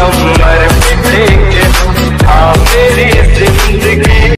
no blood